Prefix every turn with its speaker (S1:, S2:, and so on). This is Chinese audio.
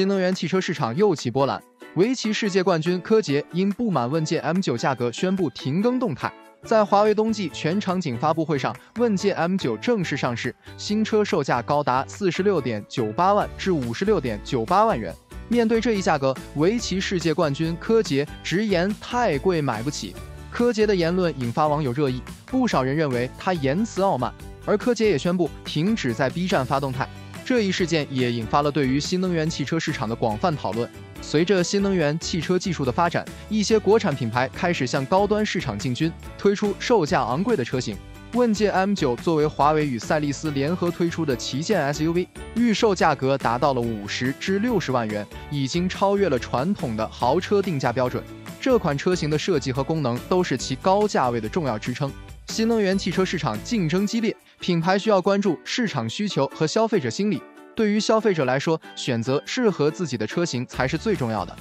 S1: 新能源汽车市场又起波澜，围棋世界冠军柯洁因不满问界 M9 价格宣布停更动态。在华为冬季全场景发布会上，问界 M9 正式上市，新车售价高达四十六点九八万至五十六点九八万元。面对这一价格，围棋世界冠军柯洁直言太贵买不起。柯洁的言论引发网友热议，不少人认为他言辞傲慢，而柯洁也宣布停止在 B 站发动态。这一事件也引发了对于新能源汽车市场的广泛讨论。随着新能源汽车技术的发展，一些国产品牌开始向高端市场进军，推出售价昂贵的车型。问界 M9 作为华为与赛力斯联合推出的旗舰 SUV，预售价格达到了五十至六十万元，已经超越了传统的豪车定价标准。这款车型的设计和功能都是其高价位的重要支撑。新能源汽车市场竞争激烈，品牌需要关注市场需求和消费者心理。对于消费者来说，选择适合自己的车型才是最重要的。